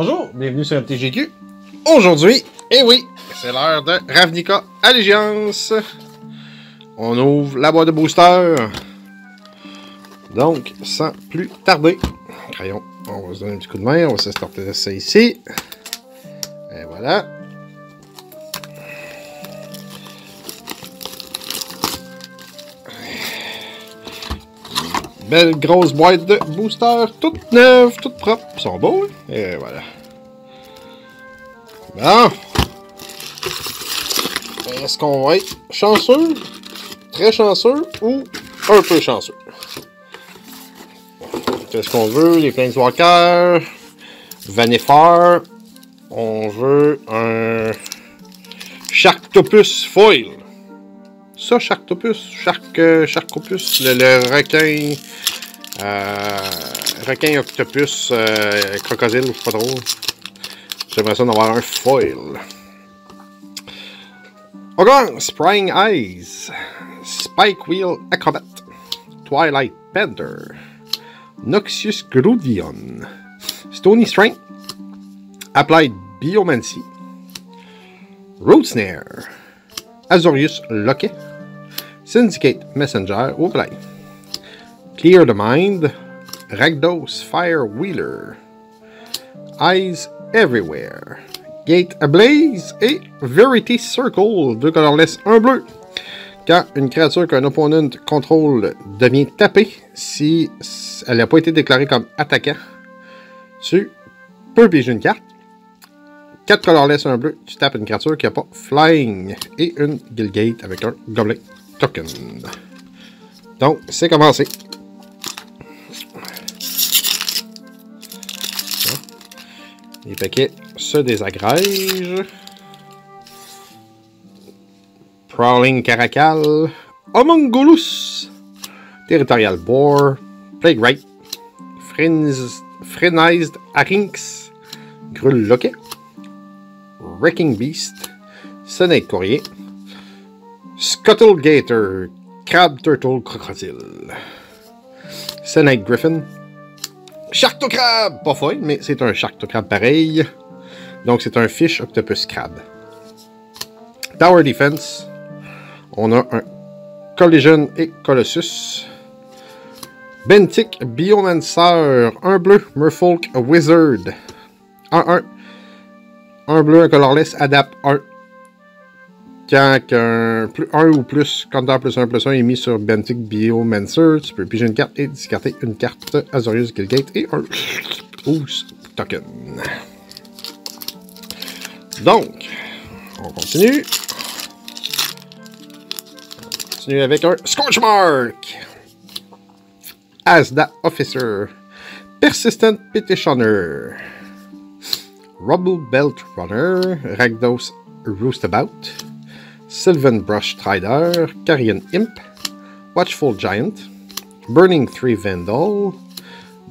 Bonjour, bienvenue sur MTGQ. Aujourd'hui, eh oui, c'est l'heure de Ravnica Allégeance. On ouvre la boîte de booster. Donc, sans plus tarder, crayon, on va se donner un petit coup de main, on va se starter ça ici. Et voilà. Belle grosse boîte de booster, toute neuve, toute propre. Ils sont beaux, hein? Et voilà. Bon. Est-ce qu'on va être chanceux, très chanceux ou un peu chanceux? Qu'est-ce qu'on veut? Les Planeswalkers, Vanifar. On veut un Sharktopus Foil. Ça, Sharktopus, Shark, euh, Sharkopus, le, le requin, euh, requin octopus, euh, crocodile, je sais pas trop. J'aimerais ça en avoir un foil. On Sprying Eyes, Spike Wheel Acrobat, Twilight Panther, Noxious Grudion, Stony Strength, Applied Biomancy, Road Snare, Azorius Locket, Syndicate Messenger Overlay, Clear the Mind, Ragdos Fire Wheeler, Eyes Everywhere, Gate Ablaze et Verity Circle, deux colorless, un bleu. Quand une créature qu'un opponent contrôle devient tapée, si elle n'a pas été déclarée comme attaquant, tu peux piger une carte. 4 colorless, un bleu, tu tapes une créature qui n'a pas Flying et une Gilgate avec un Goblin Token. Donc, c'est commencé. Les paquets se désagrègent. Prowling Caracal, Homongolus, Territorial Boar, Plague Right, Frenized Arinx, Grul Loquet, Wrecking Beast, Snake Courrier, Scuttle Gator, Crab Turtle Crocodile, Snake Griffin, Sharktocrab, pas folle, mais c'est un Sharktocrab pareil. Donc c'est un Fish Octopus Crab. Tower Defense, on a un Collision et Colossus. Bentic Biomancer, un bleu, Merfolk Wizard. 1-1. Un bleu, un colorless, adapt 1. Quand un, un ou plus, un plus 1 plus 1 est mis sur Bentic Biomancer, tu peux piger une carte et discarter une carte Azorius Gilgate et un Ooze Token. Donc, on continue. On continue avec un Scorchmark. Asda Officer. Persistent Petitioner. Rubble Belt Runner. Ragdos Roostabout. Sylvan Brush Strider. Carrion Imp. Watchful Giant. Burning 3 Vandal.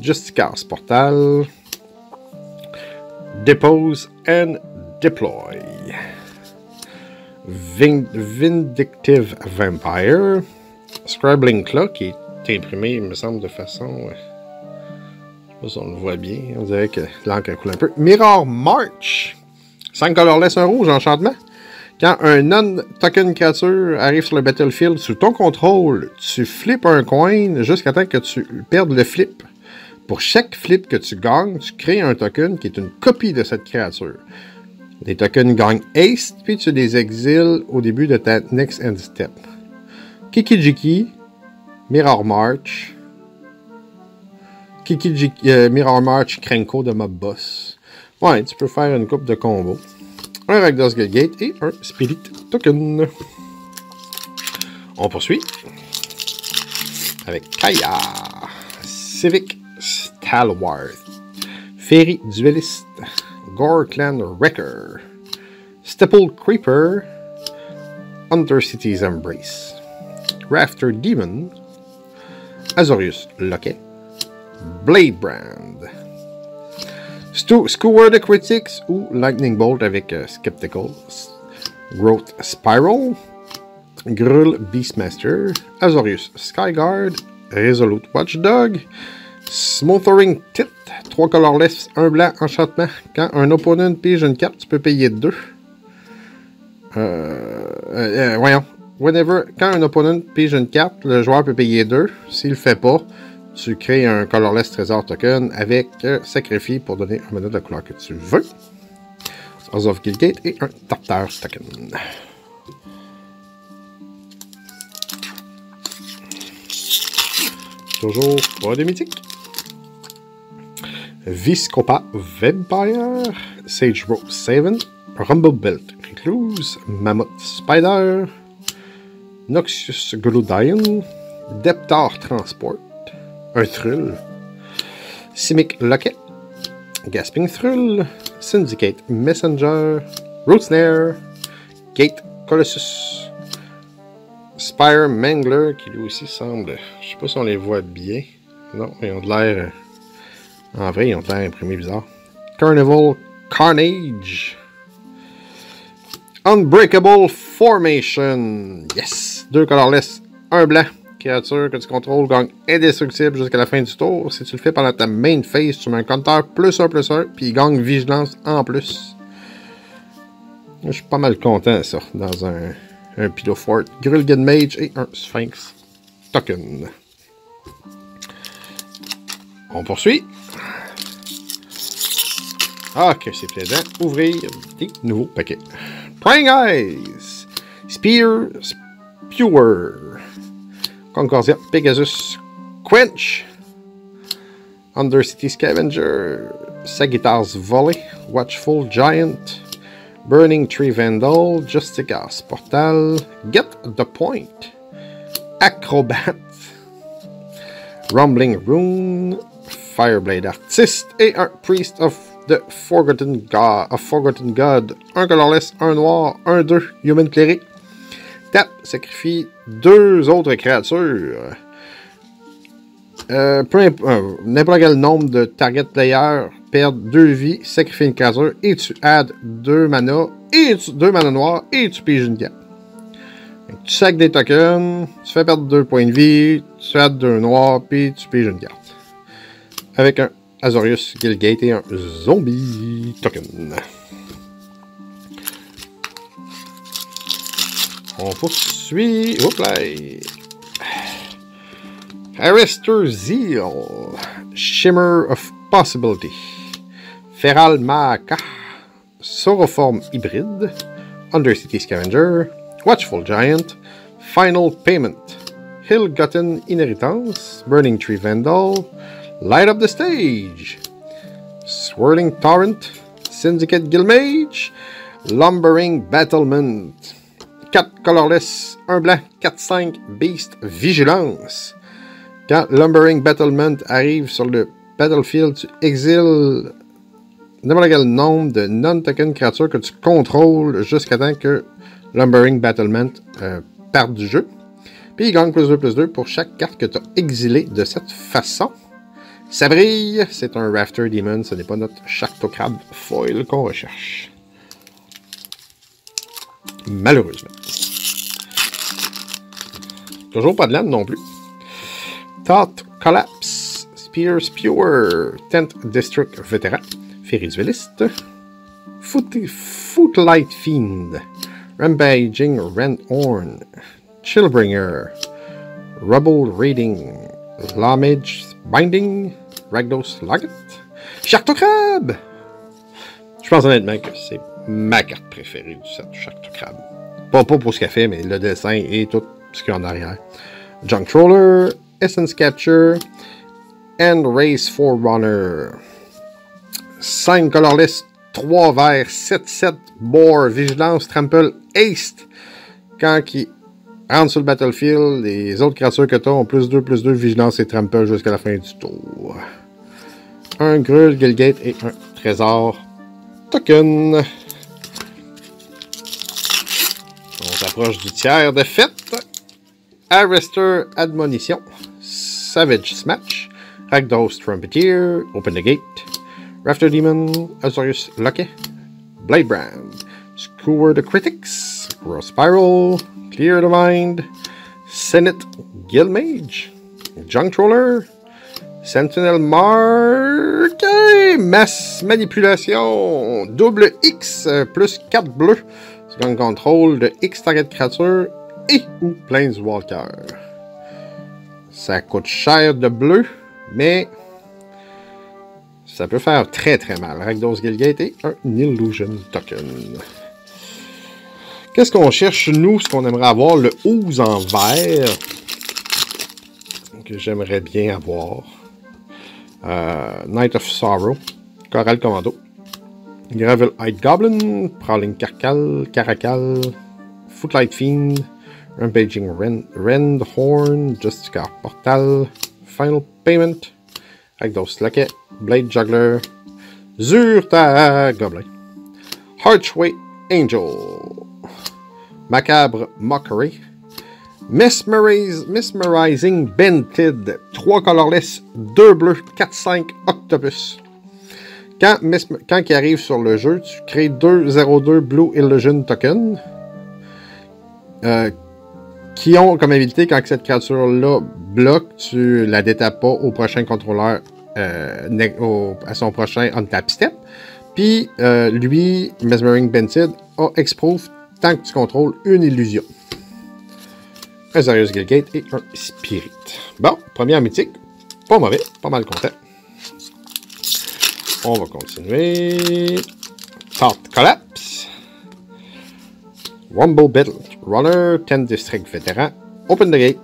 Justicar's Portal. Depose and Deploy. Vindictive Vampire. Scribbling Claw qui est imprimé, il me semble, de façon. Je sais pas si on le voit bien. On dirait que l'encre coule un peu. Mirror March. 5 colorless, un rouge, enchantement. Quand un non-token créature arrive sur le battlefield sous ton contrôle, tu flippes un coin jusqu'à temps que tu perdes le flip. Pour chaque flip que tu gagnes, tu crées un token qui est une copie de cette créature. Les tokens gagnent haste, puis tu les exiles au début de ta next end step. Kikijiki, Mirror March, Kikijiki, euh, Mirror March, Krenko de Mob Boss. Ouais, tu peux faire une coupe de combo. Un Ragdos Gate et un Spirit Token. On poursuit avec Kaya, Civic Stalwart, Fairy Duelist, Gore Clan Wrecker, Stipple Creeper, Undercity's Embrace, Rafter Demon, Azorius Locket, Blade Brand, Stu Skeward Critics ou Lightning Bolt avec uh, Skeptical, Growth Spiral, Gruul Beastmaster, Azorius Skyguard, Resolute Watchdog, Smothering Tit, 3 colorless, 1 blanc, enchantement. Quand un opponent pige une carte, tu peux payer 2. Euh, euh, euh, voyons. Whenever, quand un opponent pige une carte, le joueur peut payer 2. S'il le fait pas, tu crées un colorless trésor token avec euh, sacrifice pour donner un mana de couleur que tu veux. House of Gilgate et un Tartar token. Toujours pas de mythique. Viscopa Vampire, Sage Rope 7, Rumble Belt Recluse, Mammoth Spider, Noxious Gludion, Deptar Transport, un Thrull, Simic Locket, Gasping Thrull, Syndicate Messenger, Root Snare, Gate Colossus, Spire Mangler, qui lui aussi semble. Je sais pas si on les voit bien. Non, ils ont de l'air. En vrai, ils ont de l'air imprimés bizarre. Carnival Carnage. Unbreakable Formation. Yes! Deux colorless, un blanc. Que tu contrôles gagne indestructible jusqu'à la fin du tour. Si tu le fais pendant ta main phase, tu mets un compteur plus 1 plus 1, puis il gagne vigilance en plus. Je suis pas mal content, ça, dans un, un Fort. Grulgan Mage et un Sphinx Token. On poursuit. Ah, que c'est plaisant. Ouvrir des nouveaux paquets. Prying Eyes. Spear Spewer. Concordia Pegasus Quench. Undercity Scavenger. Sagittars Volley. Watchful Giant. Burning Tree Vandal. Justigas Portal. Get the Point. Acrobat. Rumbling Rune. Fireblade Artist. Et un Priest of the Forgotten God. Of Forgotten God. Un colorless, un noir, un 2. Human Cleric. Tap, sacrifie deux autres créatures. Euh, euh, N'importe quel nombre de target players perdent deux vies, sacrifie une créature et tu adds deux mana et deux noirs et tu piges une carte. Tu sacs des tokens, tu fais perdre deux points de vie, tu adds deux noirs puis tu piges une carte. Avec un Azorius Gilgate et un Zombie Token. On poursuit. Oups là. Arister Zeal. Shimmer of Possibility. Feral Maka. Sauroform Hybride. Undercity Scavenger. Watchful Giant. Final Payment. Hill-Gotten Inheritance. Burning Tree Vandal. Light Up the Stage. Swirling Torrent. Syndicate Gilmage. Lumbering Battlement. 4 colorless, 1 blanc, 4-5, Beast, Vigilance. Quand Lumbering Battlement arrive sur le battlefield, tu exiles n'importe quel nombre de non-token créatures que tu contrôles jusqu'à temps que Lumbering Battlement euh, parte du jeu. Puis il gagne plus 2 plus 2 pour chaque carte que tu as exilée de cette façon. Ça brille, c'est un Rafter Demon, ce n'est pas notre Sharktocrab foil qu'on recherche. Malheureusement. Toujours pas de land non plus. Thought Collapse. Spear Spewer. Tent District Veteran. Ferry Duelist. Foot, Footlight Fiend. Rampaging Rent Horn. Chillbringer. Rubble Raiding. Lamage Binding. Ragdos Locket. Sharktocrab! Je pense honnêtement que c'est ma carte préférée du set Sharktocrab. Pas, pas pour ce qu'elle fait, mais le dessin et tout ce qu'il y a en arrière. Junk Troller, Essence Catcher, and Race Forerunner. 5 colorless, 3 verts, 7-7, Bore, Vigilance, Trample, Haste. Quand il rentre sur le battlefield, les autres créatures que tu as ont plus 2, plus 2, Vigilance et Trample jusqu'à la fin du tour. Un Gruul, Gilgate et un Trésor Token. S'approche du tiers de fête. Arrester Admonition. Savage Smash. Ragdos Trumpeteer. Open the Gate. Rafter Demon. Azorius Lucky. Bladebrand. Skewer the Critics. Grow Spiral. Clear the Mind. Senate Guildmage. Junk Troller. Sentinel Mark. Masse manipulation. Double X plus 4 bleus. Second contrôle de X target créature et ou Planeswalker. Ça coûte cher de bleu, mais ça peut faire très très mal. Rakdos Gilgate et un Illusion Token. Qu'est-ce qu'on cherche, nous, ce qu'on aimerait avoir? Le Ooze en vert. Que j'aimerais bien avoir? Euh, Night of Sorrow. Coral Commando. Gravel Eyed Goblin. Prowling Carcal. Caracal. Footlight Fiend. Rampaging Rend, Horn. Justica Portal. Final Payment. Rakdos Locket. Blade Juggler. Zurta Goblin. Archway Angel. Macabre Mockery. Mesmerizing Bented. 3 colorless, 2 bleus, 4-5 Octopus. Quand, quand il arrive sur le jeu, tu crées 2-0-2 Blue Illusion Token. Euh, qui ont comme habilité, quand cette créature-là bloque, tu la détapes pas au prochain contrôleur, euh, à son prochain on-tap step. Puis, euh, lui, Mesmering Bented, a Exproof tant que tu contrôles une illusion. Un Zarius Gilgate et un Spirit. Bon, première mythique. Pas mauvais, pas mal content. On va continuer. Thought Collapse. Rumble Battle Runner, 10 District Vétéran. Open the Gate.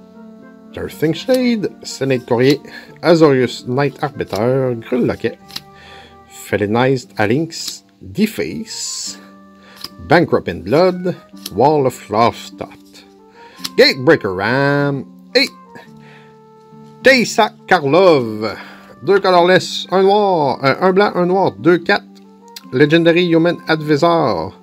Earthing Shade, Senate Courrier, Azorius Knight Arbiter, Grull Locket, Felinized Alinx, Deface, Bankrupt in Blood, Wall of Loftot, Gatebreaker Ram, et Taysak Karlov. Deux colorless, un noir, euh, un blanc, un noir, deux 4. Legendary Human Advisor.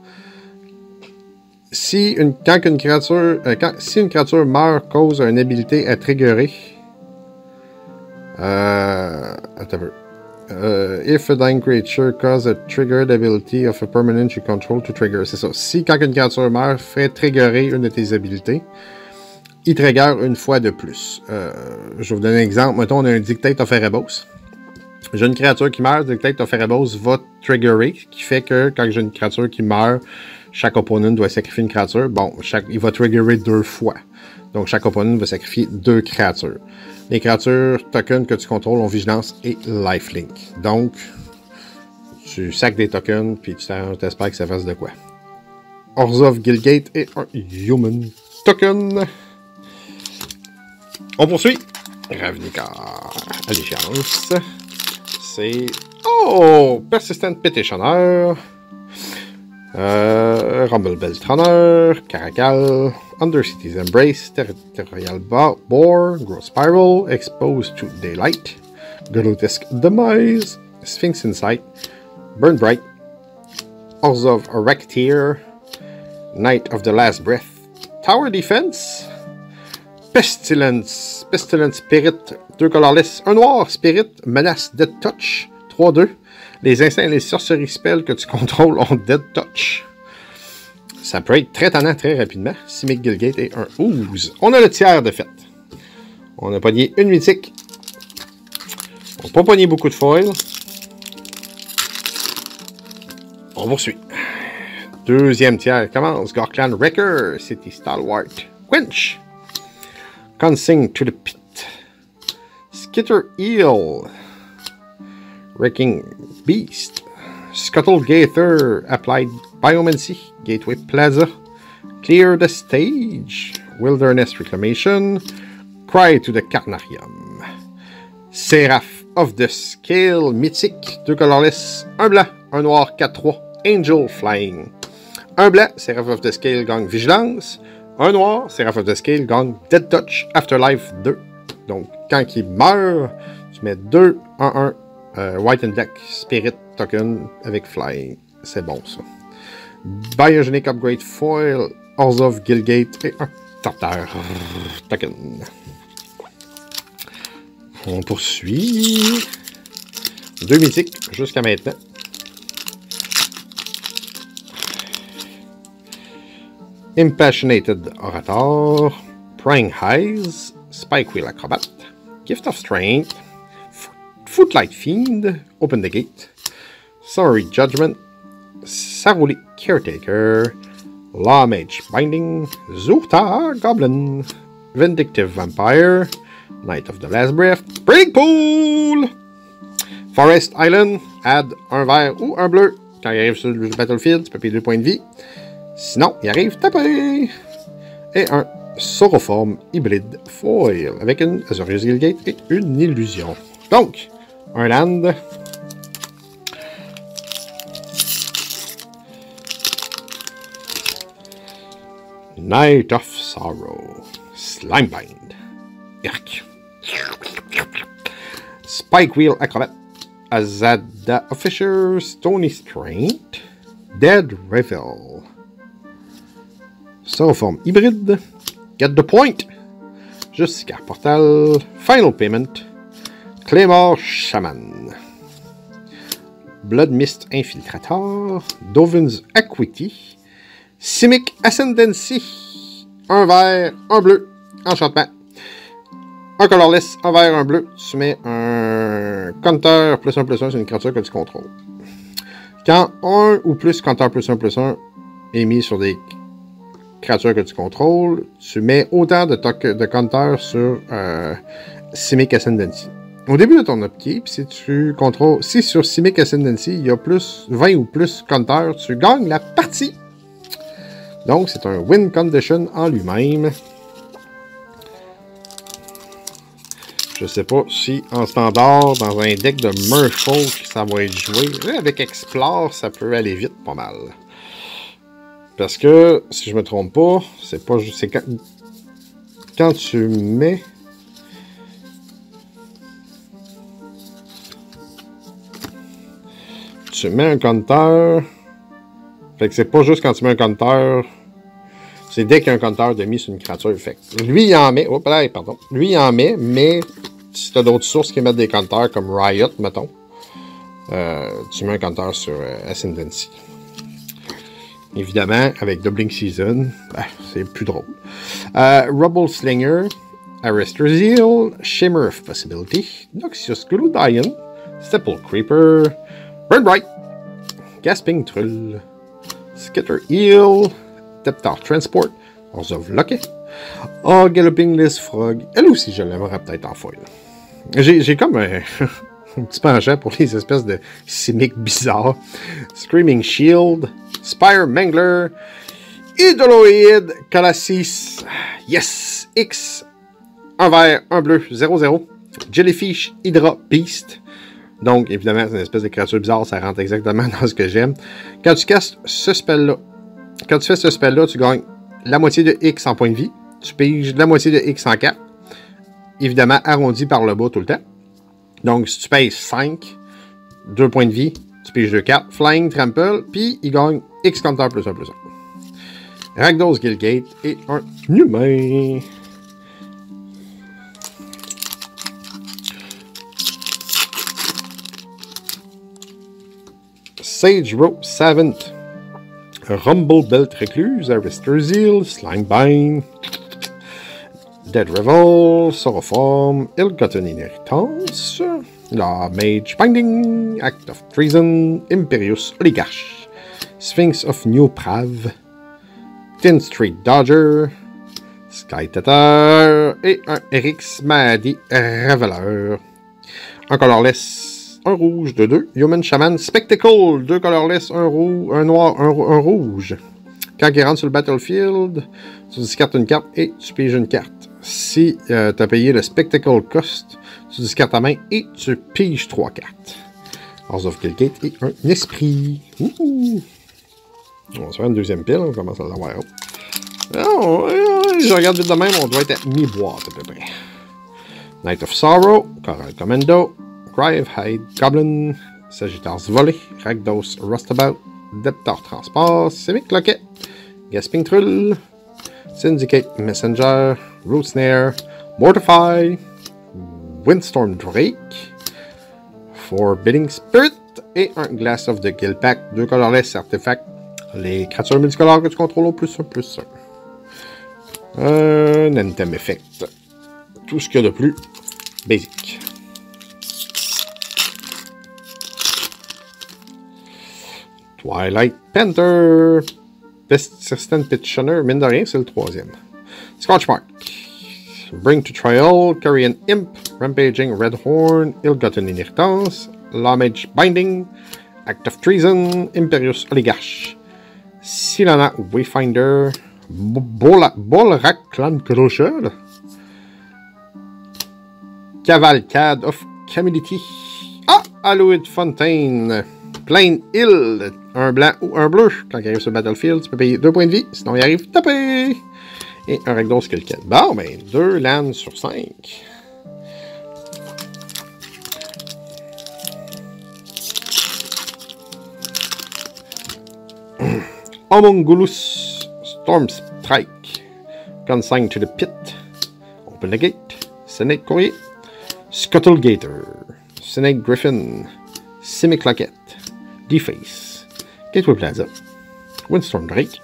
Si une, quand une créature, euh, quand, si une créature meurt cause une habilité à triggerer. Euh, attends un peu. Uh, if a dying creature cause a triggered ability of a permanent you control to trigger. C'est ça. Si quand une créature meurt, fait triggerer une de tes habilités, il trigger une fois de plus. Euh, je vais vous donner un exemple. Mettons, on a un Dictate of Erebos. J'ai une créature qui meurt, Dictate of Erebos va triggerer, qui fait que quand j'ai une créature qui meurt, chaque opponent doit sacrifier une créature. Bon, chaque, il va triggerer deux fois. Donc, chaque opponent va sacrifier deux créatures. Les créatures tokens que tu contrôles ont vigilance et lifelink. Donc, tu sacs des tokens, puis tu t'espères que ça fasse de quoi. Orzov Gilgate et un Human Token. On poursuit. Ravnica Allégeance. C'est... Oh! Persistent Petitioner. Euh, Rumble Beltroner, Caracal, Undercity's Embrace, Territorial Boar, Growth Spiral, Exposed to Daylight, Grotesque Demise, Sphinx Insight, Burn Bright, Orzov Erecteer, Knight of the Last Breath, Tower Defense, Pestilence, Pestilence Spirit, 2 colorless, 1 noir, Spirit, Menace, Dead Touch, 3-2, les instincts et les sorceries spells que tu contrôles ont Dead Touch. Ça peut être très tannant très rapidement. Simic Gilgate et un Ooze. On a le tiers de fête. On a pogné une mythique. On n'a pas pogné beaucoup de foil. On poursuit. Deuxième tiers commence. Gorklan Wrecker, City Stalwart. Quench. Consign to the Pit. Skitter Eel. Wrecking Beast, Scuttle Gaither, Applied Biomancy, Gateway Plaza, Clear the Stage, Wilderness Reclamation, Cry to the Carnarium, Seraph of the Scale, Mythique, deux colorless, un blanc, un noir, 4-3, Angel Flying. Un blanc, Seraph of the Scale gagne Vigilance. Un noir, Seraph of the Scale gagne Dead Touch, Afterlife 2. Donc, quand il meurt, tu mets 2, 1, 1, euh, White and Black Spirit Token avec Flying. C'est bon ça. Biogenic Upgrade Foil, Orzov Gilgate et un Tartare Token. On poursuit. Deux mythiques jusqu'à maintenant. Impassionated Orator, Prying Highs, Spike Wheel Acrobat, Gift of Strength, Footlight Fiend, Open the Gate, Sorry Judgment, Saruli Caretaker, Law Mage Binding, Zurta Goblin, Vindictive Vampire, Knight of the Last Breath, Break Pool, Forest Island, add un vert ou un bleu. Quand il arrive sur le battlefield, tu peux payer deux points de vie. Sinon, il arrive tapé. Et un Soroform hybride foil avec une Azorius Gilgate et une illusion. Donc, un land. Night of Sorrow. Slimebind. Yuck. Spike Wheel Acrobat. Azada Fisher. Stony Straint. Dead Revel. Soroform hybride. Get the point. Jusqu'à Portal. Final Payment. Claymore Shaman. Blood Mist Infiltrator. Dovin's Equity. Simic Ascendancy. Un vert, un bleu. Enchantement. Un colorless, un vert, un bleu. Tu mets un counter plus 1 plus 1 sur une créature que tu contrôles. Quand un ou plus counter plus 1 plus 1 est mis sur des créatures que tu contrôles, tu mets autant de, de counter sur euh, Simic Ascendancy. Au début de ton upkeep, si tu contrôles, si sur Simic Ascendancy, il y a plus 20 ou plus counter, tu gagnes la partie. Donc, c'est un win condition en lui-même. Je sais pas si en standard, dans un deck de Merfolk, ça va être joué. Avec Explore, ça peut aller vite pas mal. Parce que, si je me trompe pas, c'est pas juste. Quand, quand tu mets. Tu mets un compteur. Fait que c'est pas juste quand tu mets un compteur. C'est dès qu'il y a un compteur de mise sur une créature. Fait lui, il en met. Oh, pardon. Lui, il en met, mais si tu as d'autres sources qui mettent des compteurs comme Riot, mettons, euh, tu mets un compteur sur euh, Ascendancy. Évidemment, avec Doubling Season, ben, c'est plus drôle. Euh, Rubble Slinger, Arrestor Zeal, Shimmer of Possibility, Noxious Gludion, Stipple Creeper, Burn Bright, Gasping Trull, Skitter Eel, Teptar Transport, Horse of Lucky, Oh, Galloping Liz Frog. Elle aussi, je l'aimerais peut-être en foil. J'ai comme un, un, petit penchant pour les espèces de cyniques bizarres. Screaming Shield, Spire Mangler, Idoloid, Colossus, Yes, X, un vert, un bleu, 0-0. Jellyfish, Hydra, Beast. Donc, évidemment, c'est une espèce de créature bizarre, ça rentre exactement dans ce que j'aime. Quand tu castes ce spell-là, quand tu fais ce spell-là, tu gagnes la moitié de X en points de vie. Tu piges la moitié de X en 4. Évidemment, arrondi par le bas tout le temps. Donc, si tu payes 5, 2 points de vie, tu piges 2 4. Flying, Trample, puis il gagne X compteur plus 1 plus 1. Ragdos Gilgate et un humain. Sage Rope Savant. Rumble Belt Recluse, Arister Zeal, Slimebind, Dead Revolt, Soroform, Ill-Gotten Inheritance, La Mage Binding, Act of Treason, Imperius Oligarch, Sphinx of New Prav, Tin Street Dodger, Sky Tether et un Erix Madi Reveler. Un colorless un rouge de 2. Human Shaman Spectacle, deux colorless, un, roux, un noir, un, un, rouge. Quand il rentre sur le battlefield, tu discartes une carte et tu piges une carte. Si euh, tu as payé le Spectacle Cost, tu discartes ta main et tu piges trois cartes. House of Gilgate et un esprit. On va se faire une deuxième pile, on commence à l'avoir. Oh, je regarde vite de même, on doit être à mi-boîte à peu près. Night of Sorrow, Coral Commando, Cry of Hide, Goblin, Sagittars Volley, Ragdos Rustabout, Deptor Transport, Simic Locket, Gasping Trull, Syndicate Messenger, Root Snare, Mortify, Windstorm Drake, Forbidding Spirit et un Glass of the Guild Pack, deux colorless artefacts, les créatures multicolores que tu contrôles au plus un plus un. Un Anthem Effect. Tout ce qu'il y a de plus basique. Twilight Panther Persistent Petitioner, mine de rien, c'est le troisième. Scotchmark. Bring to Trial, Carrion Imp, Rampaging Redhorn, Ill-Gotten Inheritance, Lomage Binding, Act of Treason, Imperious Oligarch, Silana Wayfinder, Bolrak Clan Crusher, Cavalcade of Camility, Ah, Alouid Fontaine, Plain Hill, un blanc ou un bleu. Quand il arrive sur le battlefield, tu peux payer 2 points de vie, sinon il arrive tapé. Et un Ragdos quelqu'un. Bon, ben, 2 lands sur 5. Homongulus Storm Strike. Consign to the pit. Open the gate. Senate Courrier. Scuttle Gator. Snake Griffin. Simic Locket. Deface. Gateway Plaza. Windstorm Drake.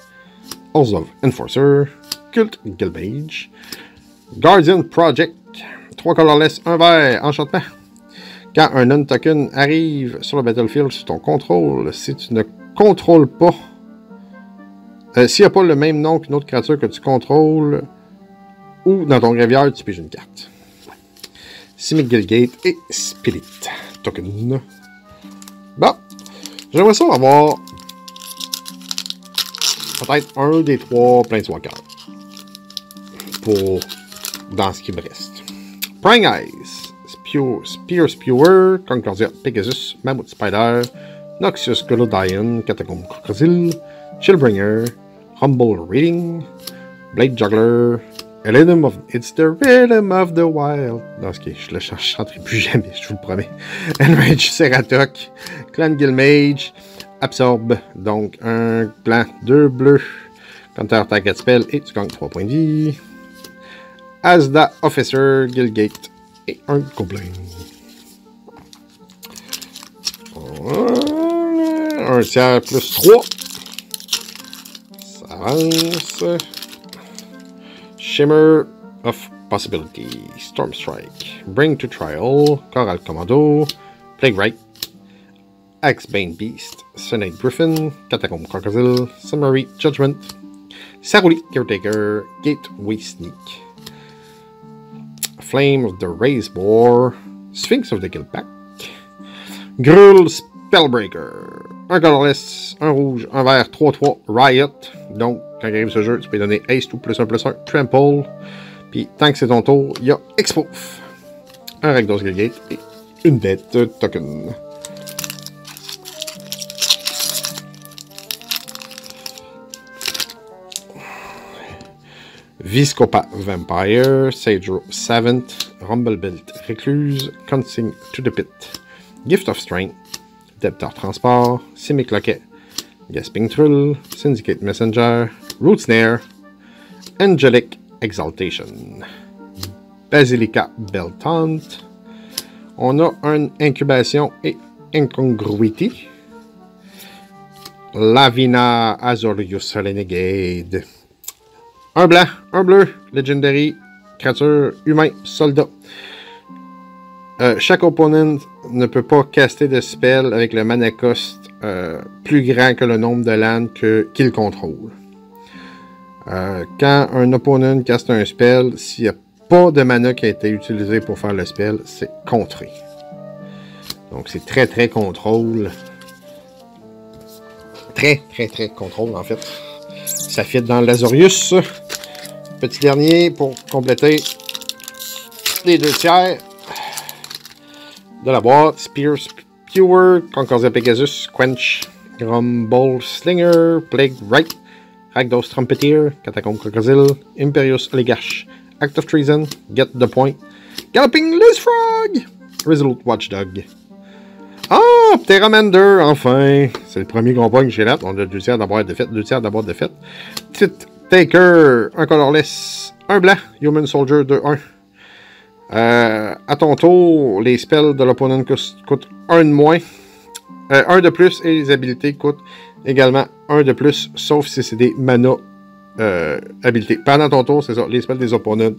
of Enforcer. Cult Gilbage. Guardian Project. 3 colorless, 1 vert, enchantement. Quand un non-token arrive sur le battlefield sous ton contrôle, si tu ne contrôles pas euh, S'il n'y a pas le même nom qu'une autre créature que tu contrôles, ou dans ton graveyard, tu piges une carte. Simic Gilgate et Spirit Token. J'aimerais ça avoir peut-être un des trois Planeswalkers. Pour dans ce qui me reste. Prying Eyes, Spear Spewer, Concordia Pegasus, Mammoth Spider, Noxious Golodion, Catacomb Crocodile, Chillbringer, Humble Reading, Blade Juggler, rhythm of, It's the Rhythm of the Wild. Non, ok, je le chanterai plus jamais, je vous le promets. Enrage Ceratok, Clan Gilmage, Absorbe, donc un blanc, deux bleus, Counter Target Spell, et tu gagnes 3 points de vie. Asda Officer, Gilgate, et un Goblin. Un tiers plus 3. avance. Shimmer of Possibility, Storm Strike, Bring to Trial, Coral Commando, Plague Right, Axebane Beast, Senate Griffin, Catacomb Crocodile, Summary Judgment, Saruli Caretaker, Gateway Sneak, Flame of the Raise Boar, Sphinx of the Guildpack, Gruul Spellbreaker, un colorless, un rouge, un vert, 3-3, Riot. Donc, quand il arrive ce jeu, tu peux donner Ace tout plus 1 plus 1, Trample. Puis, tant que c'est ton tour, il y a Expoof. Un Ragdos Gate et une bête token. Viscopa Vampire, Sagero Savant, Rumblebuilt Recluse, Consign to the Pit, Gift of Strength, Deptor Transport, Simic Locket, Gasping Trull, Syndicate Messenger, Root Snare, Angelic Exaltation, Basilica Beltante. On a une incubation et incongruity. Lavina Azorius Renegade. Un blanc, un bleu, Legendary, créature, humain, soldat. Euh, chaque opponent ne peut pas caster de spell avec le mana cost euh, plus grand que le nombre de landes qu'il contrôle. Euh, quand un opponent caste un spell, s'il n'y a pas de mana qui a été utilisé pour faire le spell, c'est contré. Donc c'est très très contrôle. Très très très contrôle en fait. Ça fit dans l'Azorius. Petit dernier pour compléter les deux tiers de la boîte. Spear Spewer, Concordia Pegasus, Quench, Grumble Slinger, Plague Right, Ragdos Trumpeteer, Catacomb Crocodile, Imperious Oligarch, Act of Treason, Get the Point, Galloping Loose Frog, Resolute Watchdog. Ah, Pteramander, enfin! C'est le premier combat que j'ai là. On a deux tiers d'avoir défaite, deux tiers d'avoir défaite. Tit Taker, un colorless, un blanc, Human Soldier 2-1. Euh, à ton tour, les spells de l'opponent coûtent un de moins. Euh, un de plus et les habilités coûtent également un de plus, sauf si c'est des mana euh, habilités. Pendant ton tour, c'est ça, les spells des opponents.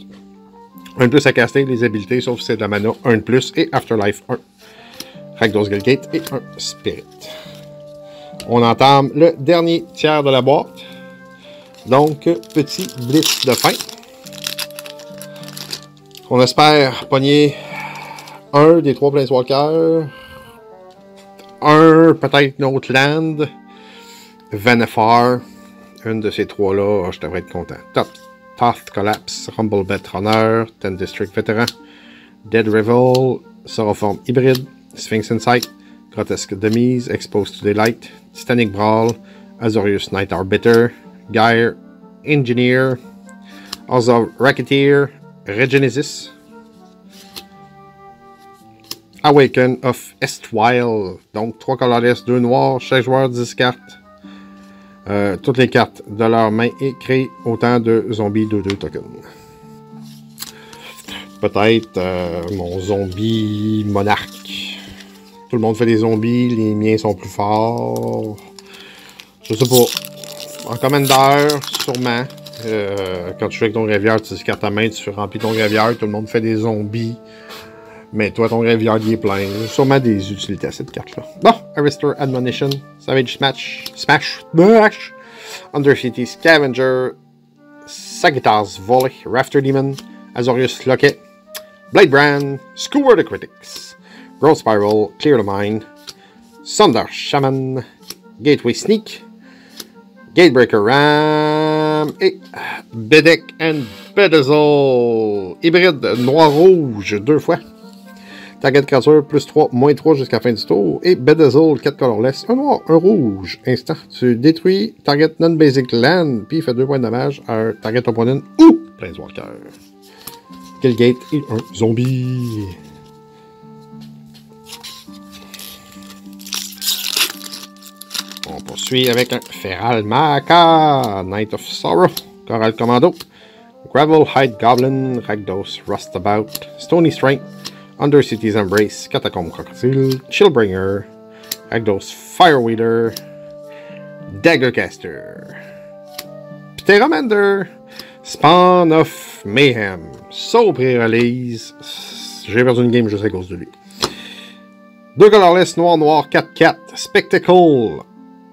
Un de plus à caster, les habilités, sauf si c'est de la mana, un de plus, et Afterlife 1. Ragdos Gate et un Spirit. On entame le dernier tiers de la boîte. Donc, petit blitz de fin. On espère pogner un des trois Planeswalkers. Un, peut-être notre land. Vanefar. Une de ces trois-là, je devrais être content. Top. Path Collapse, Rumble Bet Runner, Ten District Veteran, Dead Revel, Soroform Hybride, Sphinx Insight, Grotesque Demise, Exposed to Daylight, Titanic Brawl, Azorius Night Arbiter, Gyre, Engineer, Azov Racketeer, Regenesis, Awaken of Estwile, donc 3 colorless, 2 noirs, chaque joueur 10 cartes. Euh, toutes les cartes de leur main et créent autant de zombies 2-2 tokens. Peut-être euh, mon zombie monarque. Tout le monde fait des zombies, les miens sont plus forts. Je sais pas. En commander, sûrement. Euh, quand tu fais avec ton graveyard, tu discartes ta main, tu remplis ton graveyard, tout le monde fait des zombies. Mais toi, ton graveyard est plein. Sûrement des utilités à cette carte-là. Bon, Arister Admonition, Savage Smash, Smash, Smash, Undercity Scavenger, Sagittars Volley, Rafter Demon, Azorius Locket, Blade Brand, Skewer the Critics, Growth Spiral, Clear the Mind, Sunder Shaman, Gateway Sneak, Gatebreaker Ram et Bedek and Bedazzle. Hybride noir-rouge deux fois. Target créature, plus 3, moins 3 jusqu'à la fin du tour. Et Bedazzle, 4 colorless, un noir, un rouge. Instant. Tu détruis target non-basic land, puis fais 2 points de dommage à un target opponent ou Planeswalker. Killgate et un zombie. On poursuit avec un Feral Maka, Night of Sorrow, Coral Commando, Gravel Hide Goblin, Ragdos Rustabout, Stony Strength, Undercity's Embrace, Catacomb Crocodile, Chillbringer, Ragdos Fireweeder, Daggercaster, Pteramander, Spawn of Mayhem, Soul pré-release. J'ai perdu une game juste à cause de lui. Deux colorless, noir, noir, 4-4. Spectacle.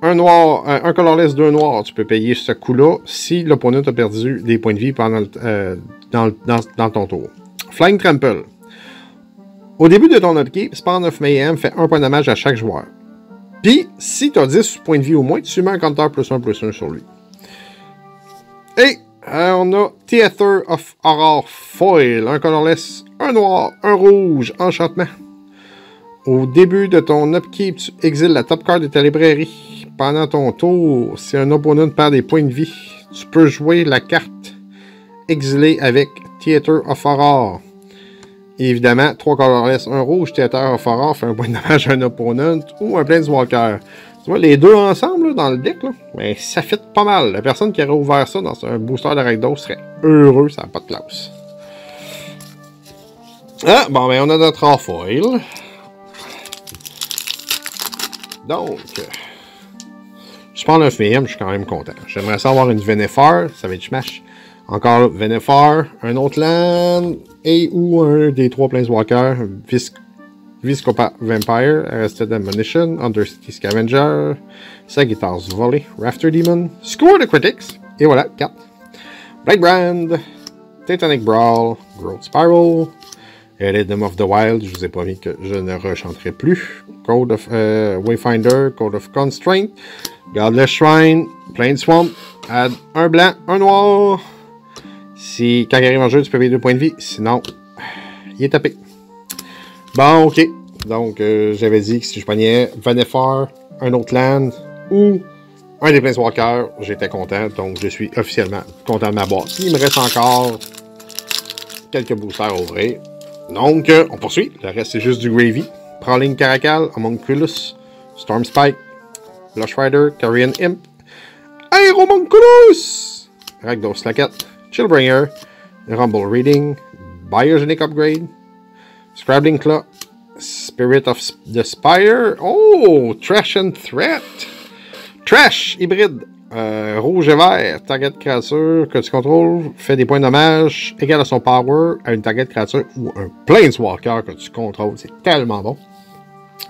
Un noir, un, colorless, deux noirs. Tu peux payer ce coup-là si l'opponent a perdu des points de vie pendant euh, dans ton tour. Flying Trample. Au début de ton upkeep, Spawn of Mayhem fait un point de à chaque joueur. Puis, si tu as 10 points de vie au moins, tu mets un compteur plus 1 plus 1 sur lui. Et euh, on a Theater of Horror Foil, un colorless, un noir, un rouge, enchantement. Au début de ton upkeep, tu exiles la top card de ta librairie. Pendant ton tour, si un opponent perd des points de vie, tu peux jouer la carte exilée avec Theater of Horror. Évidemment, 3 colorless, un rouge, Theater of fait un point de dommage à un opponent ou un Planeswalker. Tu vois, les deux ensemble dans le deck, ben, ça fit pas mal. La personne qui aurait ouvert ça dans un booster de Rakdos serait heureux, ça n'a pas de classe. Ah, bon, ben, on a notre Foil. Donc, je prends le FM, je suis quand même content. J'aimerais ça avoir une Venefar, ça va être smash. Encore là, Venefar, un autre land, et ou un des trois Planeswalkers, Vis Viscopa Vampire, Arrested Ammunition, Undercity Scavenger, Sagittars Volley, Rafter Demon, Score the Critics, et voilà, 4. Blade Brand, Titanic Brawl, Growth Spiral, Rhythm of the Wild, je vous ai promis que je ne rechanterai plus, Code of euh, Wayfinder, Code of Constraint, Godless Shrine, Plain Swamp, add un blanc, un noir. Si, quand il arrive en jeu, tu peux payer 2 points de vie, sinon, il est tapé. Bon, ok. Donc, euh, j'avais dit que si je prenais Vanefar, un autre land ou un des Planeswalkers, j'étais content. Donc, je suis officiellement content de ma boîte. Il me reste encore quelques boosters à ouvrir. Donc, euh, on poursuit. Le reste, c'est juste du gravy. Prowling Caracal, Homunculus, Storm Spike, Lush Rider, Carrion Imp, Aeromunculus, Ragdos Slacket, Chillbringer, Rumble Reading, Biogenic Upgrade, Scrabbling Claw, Spirit of the Spire. Oh, Trash and Threat. Trash, hybride, euh, rouge et vert. Target créature que tu contrôles fait des points de dommage égal à son power à une target créature ou un Planeswalker que tu contrôles. C'est tellement bon.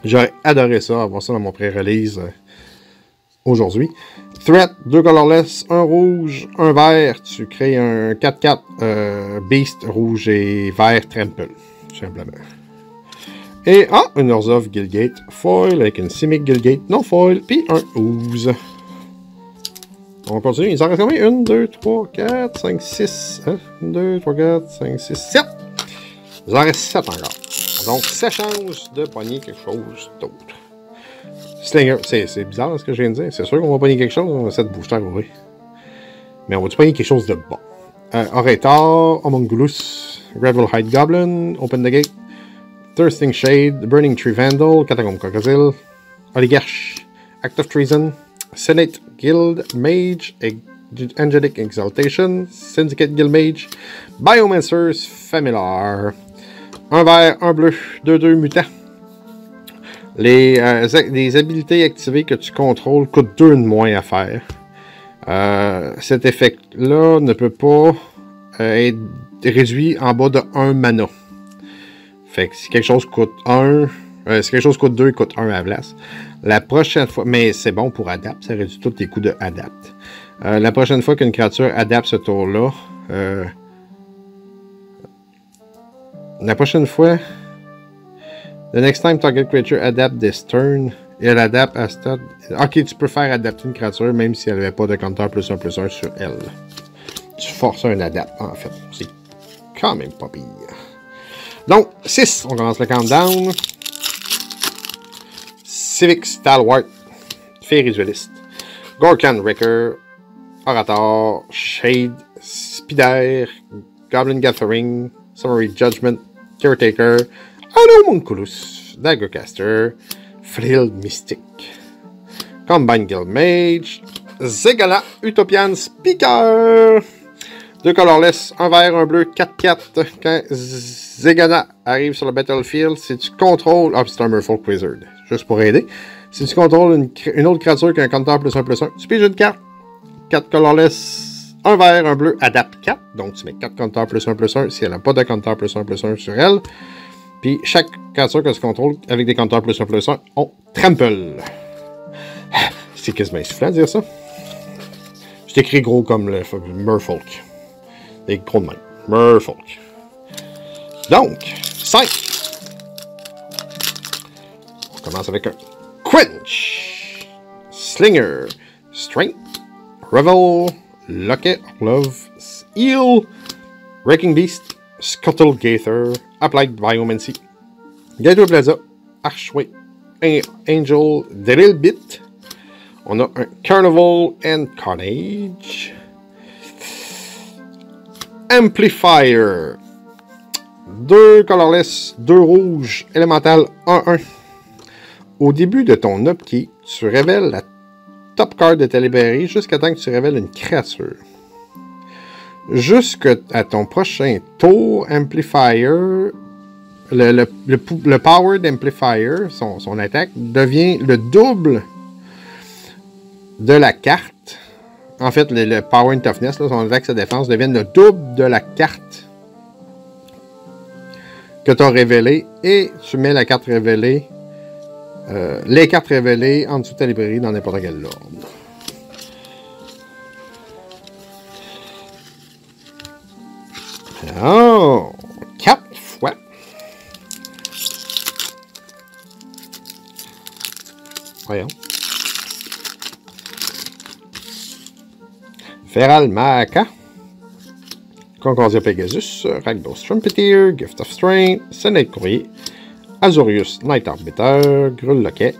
J'aurais adoré ça, avoir ça dans mon pré-release. euh, aujourd'hui. Threat, deux colorless, un rouge, un vert. Tu crées un 4-4 euh, Beast rouge et vert Trample, simplement. Et ah, un Orzhov Guildgate foil avec une Simic Guildgate non foil, puis un Ooze. On continue. Il en reste combien? 1, 2, 3, 4, 5, 6. 1, 2, 3, 4, 5, 6, 7. Il en reste 7 encore. Donc, 7 chances de pogner quelque chose d'autre. Slinger, c'est bizarre ce que je viens de dire. C'est sûr qu'on va pogner quelque chose, on va de booster, oui. Mais on va-tu pogner quelque chose de bon? Euh, Orator, Homunculus, Gravel Hide Goblin, Open the Gate, Thirsting Shade, Burning Tree Vandal, Catacomb Crocodile, Oligarch, Act of Treason, Senate Guild Mage, Angelic Exaltation, Syndicate Guild Mage, Biomancers Familiar, un vert, un bleu, 2-2 mutants. Les, euh, habilités activées que tu contrôles coûtent 2 de moins à faire. Euh, cet effet-là ne peut pas euh, être réduit en bas de 1 mana. Fait que si quelque chose coûte 1, si quelque chose coûte 2, il coûte 1 à la. La prochaine fois, mais c'est bon pour adapt, ça réduit tous les coûts de adapt. la prochaine fois qu'une créature adapte ce tour-là, la prochaine fois, The next time target creature adapt this turn, elle adapte à stade. Ok, tu peux faire adapter une créature même si elle n'avait pas de compteur plus 1 plus 1 sur elle. Tu forces un adapt, en fait. C'est quand même pas pire. Donc, 6, on commence le countdown. Civic Stalwart, Fairy Duelist, Gorkan Wrecker, Orator, Shade, Spider, Goblin Gathering, Summary Judgment, Caretaker, Homunculus, Daggercaster, Flail Mystic, Combine Guild Mage, Zegala, Utopian Speaker. Deux colorless, un vert, un bleu, 4-4. Quand Zegana arrive sur le battlefield, si tu contrôles. Ah, c'est un Merfolk Wizard, juste pour aider. Si tu contrôles une, autre créature qui a un compteur plus 1 plus 1, tu piges une carte. 4 colorless, un vert, un bleu, adapte 4. Donc tu mets 4 compteurs plus 1 plus 1 si elle n'a pas de compteur plus 1 plus 1 sur elle. Puis chaque créature que se contrôle avec des compteurs plus 1 plus 1, on trample. C'est quasiment insufflant de dire ça. C'est écrit gros comme le Merfolk. Des gros de main. Merfolk. Donc, 5. On commence avec un Quench, Slinger, Strength, Revel, Locket, Love, Heal, Wrecking Beast, Scuttle Gaither, Applied Biomancy, Gateway Plaza, Archway, Angel, Drillbit. On a un Carnival and Carnage. Amplifier. Deux colorless, deux rouges, élémental 1-1. Au début de ton upkeep, tu révèles la top card de ta librairie jusqu'à temps que tu révèles une créature. Jusqu'à ton prochain tour, Amplifier, le, le, le, Powered Amplifier, son, attaque, devient le double de la carte. En fait, le, Power and Toughness, son attaque, sa défense, devient le double de la carte que tu as révélée. Et tu mets la carte révélée, euh, les cartes révélées en dessous de ta librairie dans n'importe quel ordre. Oh! Quatre fois. Voyons. Feral Maca. Concordia Pegasus. Ragdos Trumpeteer. Gift of Strength. Senate Courrier. Azorius Night Arbiter. Grull Loquet.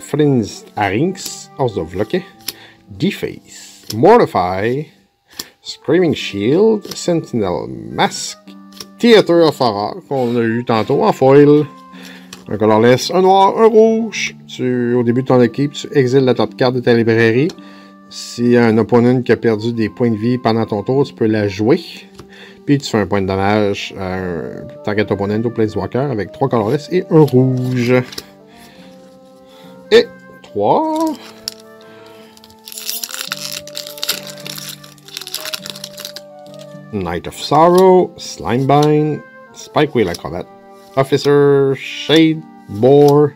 Flins Arynx. Horse of Loquet. Deface. Mortify. Screaming Shield, Sentinel Mask, Theater of Horror, qu'on a eu tantôt en foil. Un colorless, un noir, un rouge. Tu, au début de ton équipe, tu exiles la top carte de ta librairie. Si un opponent qui a perdu des points de vie pendant ton tour, tu peux la jouer. Puis tu fais un point de dommage à un target opponent au Planeswalker avec trois colorless et un rouge. Et trois. Knight of Sorrow, Slimebind, Spikewheel Acrobat, Officer, Shade, Boar,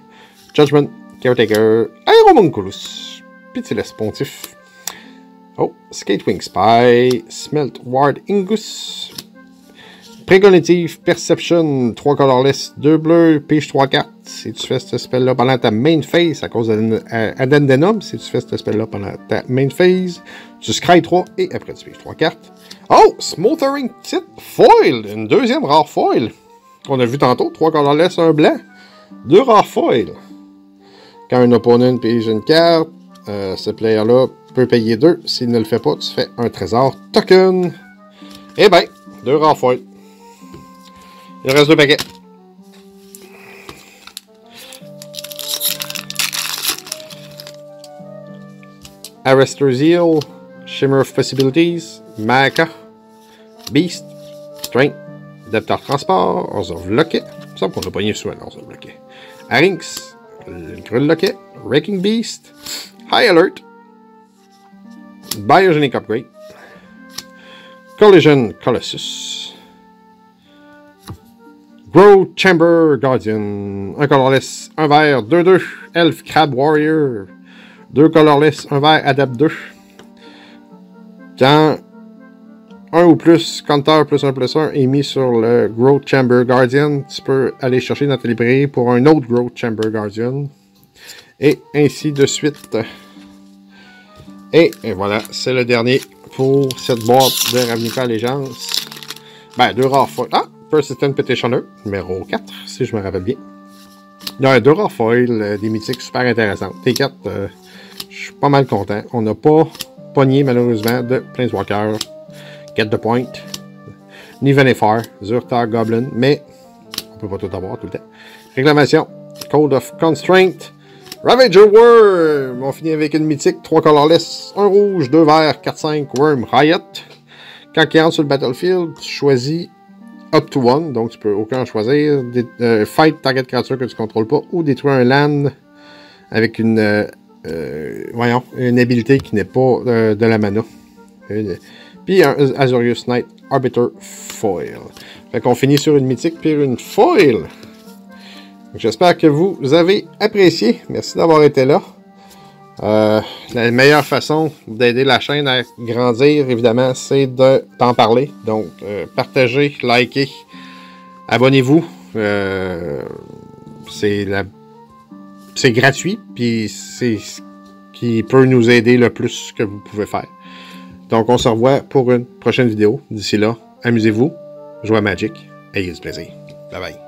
Judgment, Caretaker, Aeromunculus, Pitiless Pontif. Oh, Skatewing Spy, Smelt Ward Ingus, Precognitive Perception, 3 colorless, 2 bleus, pige 3 cartes. Si tu fais ce spell-là pendant ta main phase, à cause d'Addendum, si tu fais ce spell-là pendant ta main phase, tu scry 3 et après tu piges 3 cartes. Oh, Smothering Tit Foil, une deuxième rare foil. Qu'on a vu tantôt, 3 colorless, 1 blanc. 2 rares foils. Quand un opponent pige une carte, euh, ce player-là peut payer 2. S'il ne le fait pas, tu fais un trésor token. Eh ben, 2 rares foils. Il reste 2 paquets. Arrestor's Zeal, Shimmer of Possibilities, Maka, Beast, Strength, Depth Transport, of Locket. Il me semble qu'on a pogné souvent Ors of Locket. Arinx, Grull Locket, Wrecking Beast, High Alert, Biogenic Upgrade, Collision Colossus, Grow Chamber Guardian, un colorless, un vert, 2-2, Elf Crab Warrior, deux colorless, un vert, Adapt 2. Quand un ou plus compteur plus un plus un est mis sur le Growth Chamber Guardian, tu peux aller chercher dans ta librairie pour un autre Growth Chamber Guardian. Et ainsi de suite. Et, voilà, c'est le dernier pour cette boîte de Ravnica Allégeance. Ben, deux rares foils. Ah! Persistent Petitioner, numéro 4, si je me rappelle bien. Il y a deux rares foils, euh, des mythiques super intéressantes. T4, euh, je suis pas mal content. On n'a pas pogné, malheureusement, de Planeswalker, Get the Point, ni Venefar, Zurtar, Goblin, mais on peut pas tout avoir tout le temps. Réclamation, Code of Constraint, Ravager Worm, on finit avec une mythique, 3 colorless, 1 rouge, 2 verts, 4-5, Worm, Riot. Quand il rentre sur le battlefield, tu choisis up to one, donc tu peux aucun choisir. Euh, fight target creature que tu contrôles pas ou détruire un land avec une, euh, euh, voyons, une habilité qui n'est pas de la mana. Puis un Azorius Knight Arbiter Foil. Fait qu'on finit sur une mythique puis une foil. J'espère que vous avez apprécié. Merci d'avoir été là. la meilleure façon d'aider la chaîne à grandir, évidemment, c'est de t'en parler. Donc, partagez, likez, abonnez-vous. c'est la... c'est gratuit, puis c'est ce qui peut nous aider le plus que vous pouvez faire. Donc, on se revoit pour une prochaine vidéo. D'ici là, amusez-vous, jouez à Magic, ayez du plaisir. Bye bye.